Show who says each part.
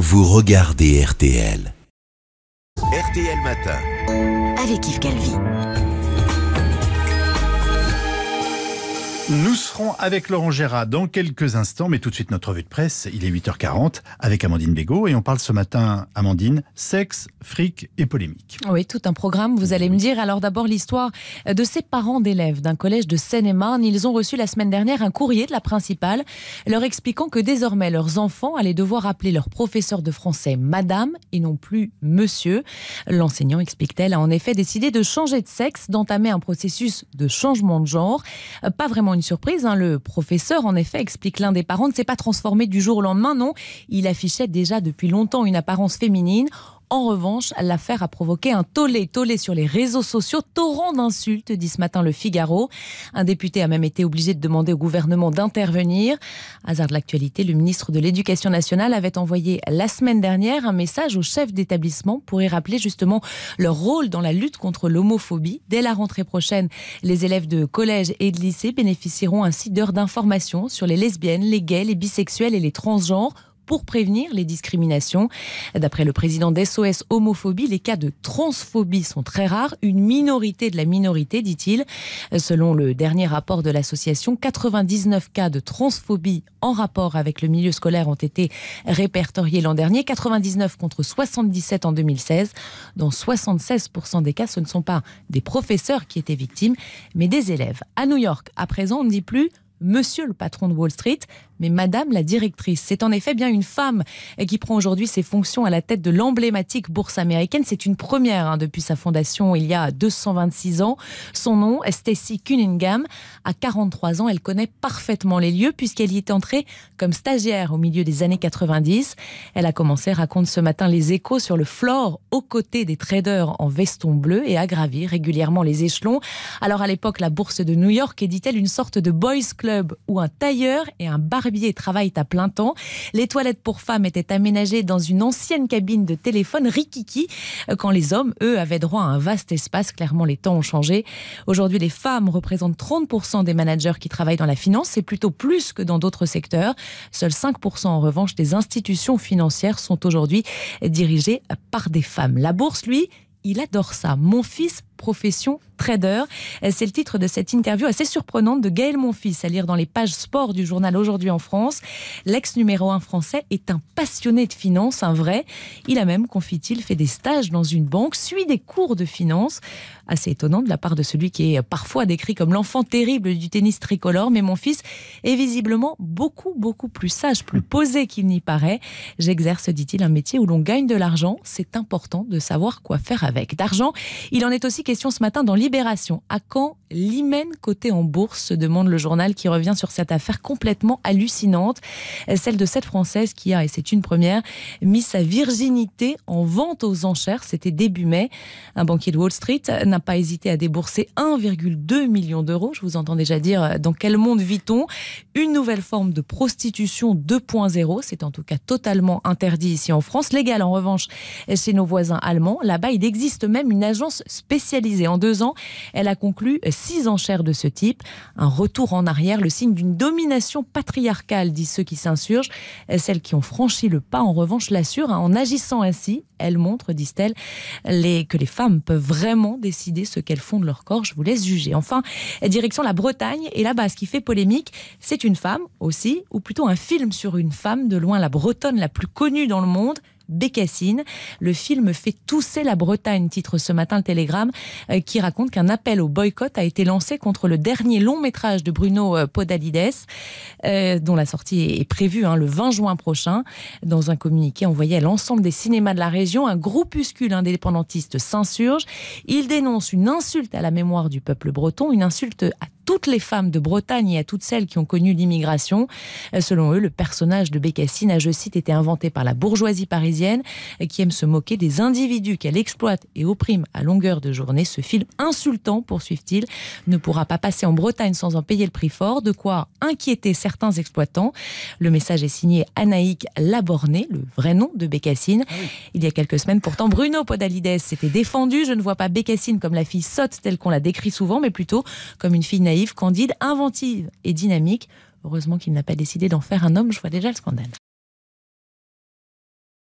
Speaker 1: vous regardez RTL.
Speaker 2: RTL Matin.
Speaker 3: avec Yves Calvi.
Speaker 4: Nous serons avec Laurent Gérard dans quelques instants, mais tout de suite notre revue de presse. Il est 8h40 avec Amandine Bégaud et on parle ce matin, Amandine, sexe, fric et polémique.
Speaker 5: Oui, tout un programme, vous allez me dire. Alors d'abord l'histoire de ces parents d'élèves d'un collège de Seine-et-Marne. Ils ont reçu la semaine dernière un courrier de la principale leur expliquant que désormais leurs enfants allaient devoir appeler leur professeur de français madame et non plus monsieur. L'enseignant, explique-t-elle, a en effet décidé de changer de sexe, d'entamer un processus de changement de genre. Pas vraiment une surprise, hein. le professeur, en effet, explique l'un des parents, ne s'est pas transformé du jour au lendemain, non. Il affichait déjà depuis longtemps une apparence féminine. En revanche, l'affaire a provoqué un tollé, tollé sur les réseaux sociaux, torrent d'insultes, dit ce matin le Figaro. Un député a même été obligé de demander au gouvernement d'intervenir. Hasard de l'actualité, le ministre de l'Éducation nationale avait envoyé la semaine dernière un message aux chefs d'établissement pour y rappeler justement leur rôle dans la lutte contre l'homophobie. Dès la rentrée prochaine, les élèves de collège et de lycée bénéficieront ainsi d'heures d'information sur les lesbiennes, les gays, les bisexuels et les transgenres pour prévenir les discriminations. D'après le président d'SOS Homophobie, les cas de transphobie sont très rares, une minorité de la minorité, dit-il. Selon le dernier rapport de l'association, 99 cas de transphobie en rapport avec le milieu scolaire ont été répertoriés l'an dernier, 99 contre 77 en 2016. Dans 76% des cas, ce ne sont pas des professeurs qui étaient victimes, mais des élèves. À New York, à présent, on ne dit plus Monsieur le patron de Wall Street, mais Madame la directrice. C'est en effet bien une femme qui prend aujourd'hui ses fonctions à la tête de l'emblématique bourse américaine. C'est une première hein, depuis sa fondation il y a 226 ans. Son nom, Stacy Cunningham. À 43 ans, elle connaît parfaitement les lieux puisqu'elle y est entrée comme stagiaire au milieu des années 90. Elle a commencé, raconte ce matin les échos sur le floor aux côtés des traders en veston bleu et a gravi régulièrement les échelons. Alors à l'époque, la bourse de New York est, dit-elle, une sorte de boys club où un tailleur et un travaillent à plein temps. Les toilettes pour femmes étaient aménagées dans une ancienne cabine de téléphone rikiki, quand les hommes, eux, avaient droit à un vaste espace. Clairement, les temps ont changé. Aujourd'hui, les femmes représentent 30% des managers qui travaillent dans la finance. C'est plutôt plus que dans d'autres secteurs. Seuls 5% en revanche des institutions financières sont aujourd'hui dirigées par des femmes. La bourse, lui, il adore ça. Mon fils, profession trader. C'est le titre de cette interview assez surprenante de Gaël Monfils à lire dans les pages sport du journal Aujourd'hui en France. L'ex numéro 1 français est un passionné de finance, un vrai. Il a même, confie-t-il, fait des stages dans une banque, suit des cours de finance. Assez étonnant de la part de celui qui est parfois décrit comme l'enfant terrible du tennis tricolore, mais mon fils est visiblement beaucoup, beaucoup plus sage, plus posé qu'il n'y paraît. J'exerce, dit-il, un métier où l'on gagne de l'argent. C'est important de savoir quoi faire. D'argent, il en est aussi question ce matin dans Libération. À quand l'hymen coté en bourse se demande le journal qui revient sur cette affaire complètement hallucinante. Celle de cette Française qui a, et c'est une première, mis sa virginité en vente aux enchères. C'était début mai. Un banquier de Wall Street n'a pas hésité à débourser 1,2 million d'euros. Je vous entends déjà dire dans quel monde vit-on? Une nouvelle forme de prostitution 2.0. C'est en tout cas totalement interdit ici en France. Légal en revanche chez nos voisins allemands. Là-bas, il existe même une agence spécialisée en deux ans, elle a conclu six enchères de ce type. Un retour en arrière, le signe d'une domination patriarcale, disent ceux qui s'insurgent. Celles qui ont franchi le pas, en revanche, l'assurent. En agissant ainsi, elles montrent, disent-elles, les, que les femmes peuvent vraiment décider ce qu'elles font de leur corps. Je vous laisse juger. Enfin, direction la Bretagne. Et là-bas, ce qui fait polémique, c'est une femme aussi, ou plutôt un film sur une femme, de loin la bretonne la plus connue dans le monde. Bécassine. Le film fait tousser la Bretagne, titre ce matin le Télégramme, euh, qui raconte qu'un appel au boycott a été lancé contre le dernier long métrage de Bruno euh, Podalides, euh, dont la sortie est prévue hein, le 20 juin prochain. Dans un communiqué envoyé à l'ensemble des cinémas de la région, un groupuscule indépendantiste s'insurge. Il dénonce une insulte à la mémoire du peuple breton, une insulte à toutes les femmes de Bretagne et à toutes celles qui ont connu l'immigration. Selon eux, le personnage de Bécassine a, je cite, été inventé par la bourgeoisie parisienne qui aime se moquer des individus qu'elle exploite et opprime à longueur de journée. Ce film insultant, poursuivent-ils, ne pourra pas passer en Bretagne sans en payer le prix fort, de quoi inquiéter certains exploitants. Le message est signé Anaïk Laborné, le vrai nom de Bécassine. Ah Il y a quelques semaines, pourtant, Bruno Podalides s'était défendu. Je ne vois pas Bécassine comme la fille sotte telle qu'on la décrit souvent, mais plutôt comme une fille candide, inventive et dynamique. Heureusement qu'il n'a pas décidé d'en faire un homme, je vois déjà le scandale.